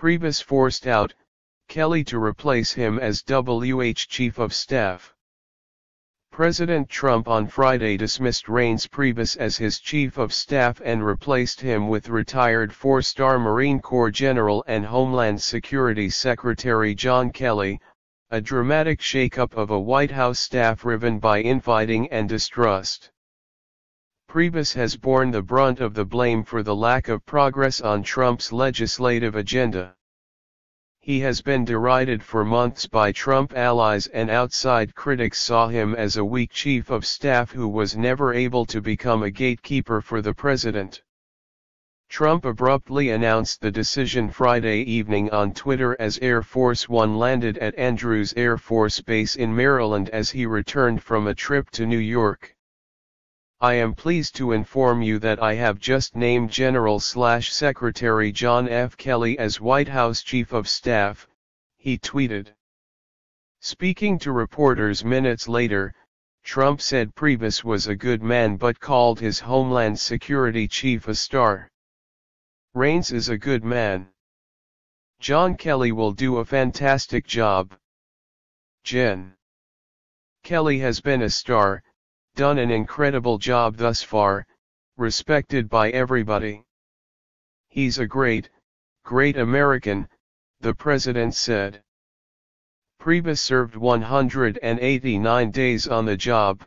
Priebus forced out, Kelly to replace him as WH Chief of Staff. President Trump on Friday dismissed Reince Priebus as his Chief of Staff and replaced him with retired four-star Marine Corps General and Homeland Security Secretary John Kelly, a dramatic shakeup of a White House staff riven by infighting and distrust. Priebus has borne the brunt of the blame for the lack of progress on Trump's legislative agenda. He has been derided for months by Trump allies and outside critics saw him as a weak chief of staff who was never able to become a gatekeeper for the president. Trump abruptly announced the decision Friday evening on Twitter as Air Force One landed at Andrews Air Force Base in Maryland as he returned from a trip to New York. I am pleased to inform you that I have just named General-Secretary John F. Kelly as White House Chief of Staff, he tweeted. Speaking to reporters minutes later, Trump said Priebus was a good man but called his Homeland Security chief a star. Reince is a good man. John Kelly will do a fantastic job. Jen. Kelly has been a star, done an incredible job thus far, respected by everybody. He's a great, great American, the president said. Priebus served 189 days on the job,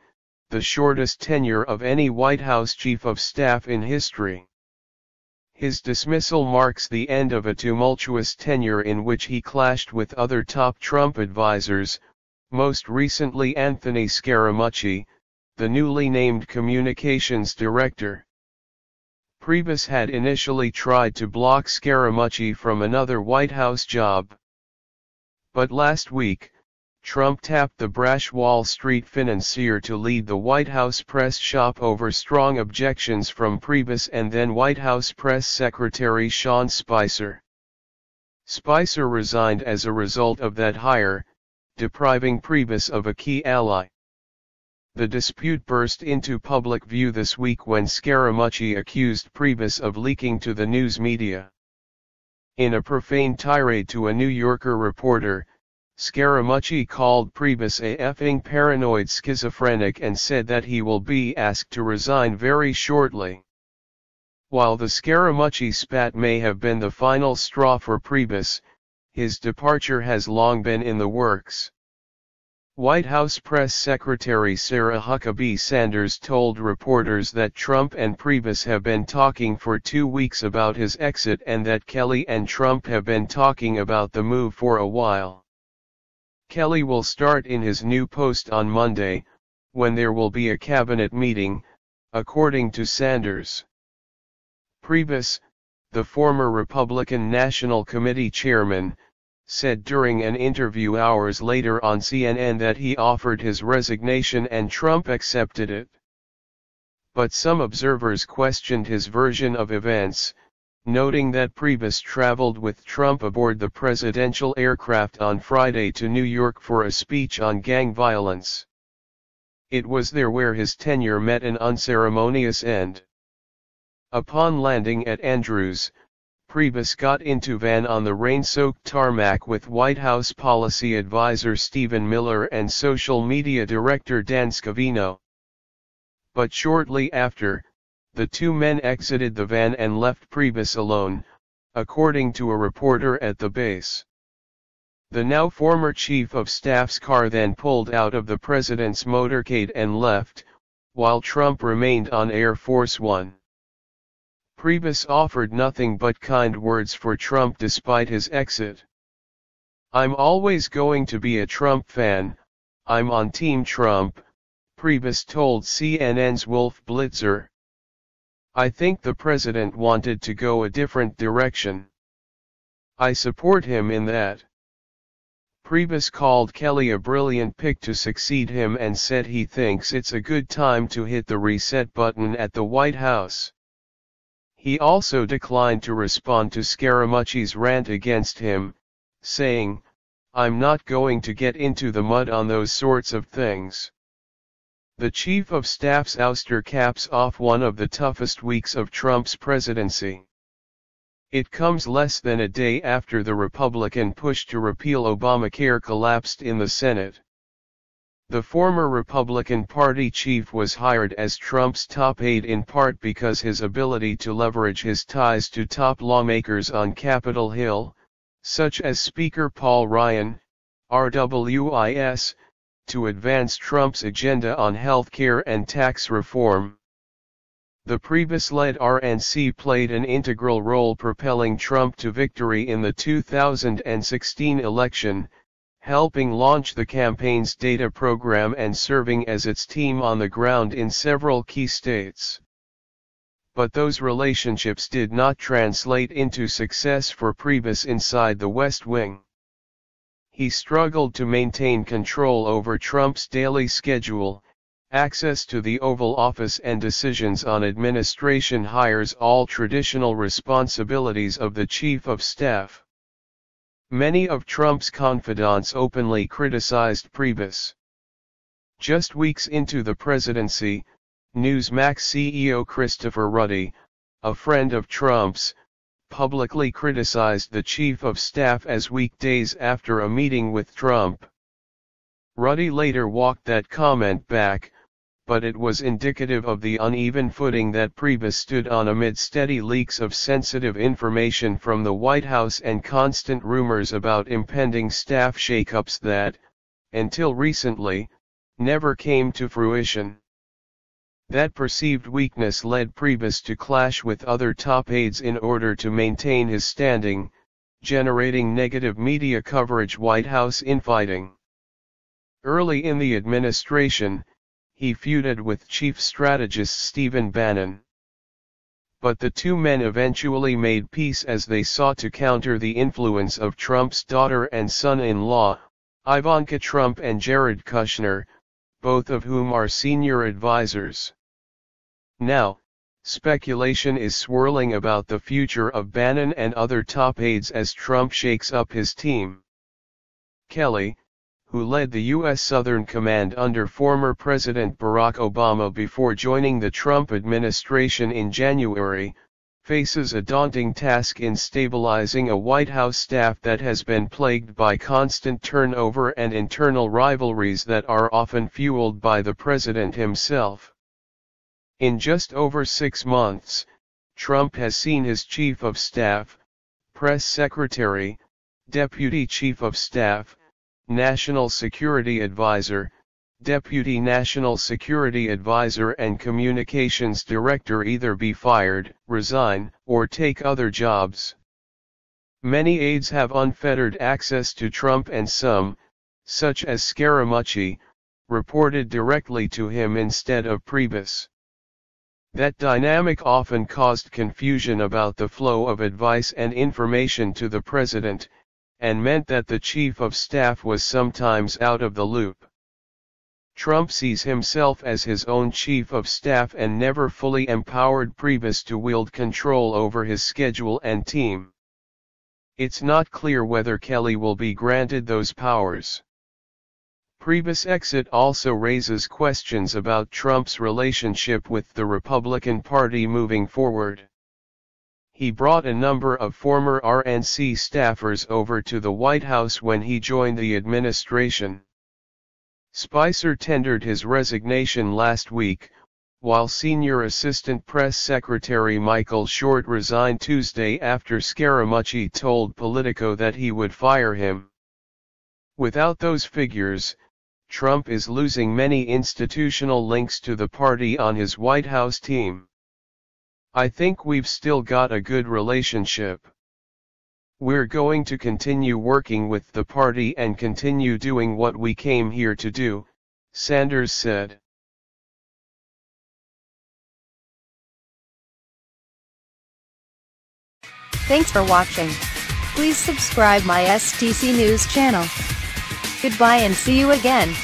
the shortest tenure of any White House chief of staff in history. His dismissal marks the end of a tumultuous tenure in which he clashed with other top Trump advisers, most recently Anthony Scaramucci, the newly named communications director. Priebus had initially tried to block Scaramucci from another White House job. But last week, Trump tapped the brash Wall Street financier to lead the White House press shop over strong objections from Priebus and then White House press secretary Sean Spicer. Spicer resigned as a result of that hire, depriving Priebus of a key ally. The dispute burst into public view this week when Scaramucci accused Priebus of leaking to the news media. In a profane tirade to a New Yorker reporter, Scaramucci called Priebus a effing paranoid schizophrenic and said that he will be asked to resign very shortly. While the Scaramucci spat may have been the final straw for Priebus, his departure has long been in the works. White House Press Secretary Sarah Huckabee Sanders told reporters that Trump and Priebus have been talking for two weeks about his exit and that Kelly and Trump have been talking about the move for a while. Kelly will start in his new post on Monday, when there will be a cabinet meeting, according to Sanders. Priebus, the former Republican National Committee chairman, said during an interview hours later on CNN that he offered his resignation and Trump accepted it. But some observers questioned his version of events, noting that Priebus traveled with Trump aboard the presidential aircraft on Friday to New York for a speech on gang violence. It was there where his tenure met an unceremonious end. Upon landing at Andrews, Priebus got into van on the rain-soaked tarmac with White House policy advisor Stephen Miller and social media director Dan Scavino. But shortly after, the two men exited the van and left Priebus alone, according to a reporter at the base. The now former chief of staff's car then pulled out of the president's motorcade and left, while Trump remained on Air Force One. Priebus offered nothing but kind words for Trump despite his exit. I'm always going to be a Trump fan, I'm on Team Trump, Priebus told CNN's Wolf Blitzer. I think the president wanted to go a different direction. I support him in that. Priebus called Kelly a brilliant pick to succeed him and said he thinks it's a good time to hit the reset button at the White House. He also declined to respond to Scaramucci's rant against him, saying, I'm not going to get into the mud on those sorts of things. The Chief of Staff's ouster caps off one of the toughest weeks of Trump's presidency. It comes less than a day after the Republican push to repeal Obamacare collapsed in the Senate. The former Republican Party chief was hired as Trump's top aide in part because his ability to leverage his ties to top lawmakers on Capitol Hill, such as Speaker Paul Ryan, RWIS, to advance Trump's agenda on health care and tax reform. The Priebus-led RNC played an integral role propelling Trump to victory in the 2016 election, helping launch the campaign's data program and serving as its team on the ground in several key states. But those relationships did not translate into success for Priebus inside the West Wing. He struggled to maintain control over Trump's daily schedule, access to the Oval Office and decisions on administration hires all traditional responsibilities of the Chief of Staff. Many of Trump's confidants openly criticized Priebus. Just weeks into the presidency, Newsmax CEO Christopher Ruddy, a friend of Trump's, publicly criticized the chief of staff as weak days after a meeting with Trump. Ruddy later walked that comment back, but it was indicative of the uneven footing that Priebus stood on amid steady leaks of sensitive information from the White House and constant rumors about impending staff shakeups that, until recently, never came to fruition. That perceived weakness led Priebus to clash with other top aides in order to maintain his standing, generating negative media coverage White House infighting. Early in the administration, he feuded with chief strategist Stephen Bannon. But the two men eventually made peace as they sought to counter the influence of Trump's daughter and son-in-law, Ivanka Trump and Jared Kushner, both of whom are senior advisors. Now, speculation is swirling about the future of Bannon and other top aides as Trump shakes up his team. Kelly, who led the U.S. Southern Command under former President Barack Obama before joining the Trump administration in January, faces a daunting task in stabilizing a White House staff that has been plagued by constant turnover and internal rivalries that are often fueled by the president himself. In just over six months, Trump has seen his chief of staff, press secretary, deputy chief of staff, National Security Advisor, Deputy National Security Advisor and Communications Director either be fired, resign, or take other jobs. Many aides have unfettered access to Trump and some, such as Scaramucci, reported directly to him instead of Priebus. That dynamic often caused confusion about the flow of advice and information to the president, and meant that the chief of staff was sometimes out of the loop. Trump sees himself as his own chief of staff and never fully empowered Priebus to wield control over his schedule and team. It's not clear whether Kelly will be granted those powers. Priebus' exit also raises questions about Trump's relationship with the Republican Party moving forward he brought a number of former RNC staffers over to the White House when he joined the administration. Spicer tendered his resignation last week, while Senior Assistant Press Secretary Michael Short resigned Tuesday after Scaramucci told Politico that he would fire him. Without those figures, Trump is losing many institutional links to the party on his White House team. I think we've still got a good relationship. We're going to continue working with the party and continue doing what we came here to do, Sanders said. Thanks for watching. Please subscribe my STC News channel. Goodbye and see you again.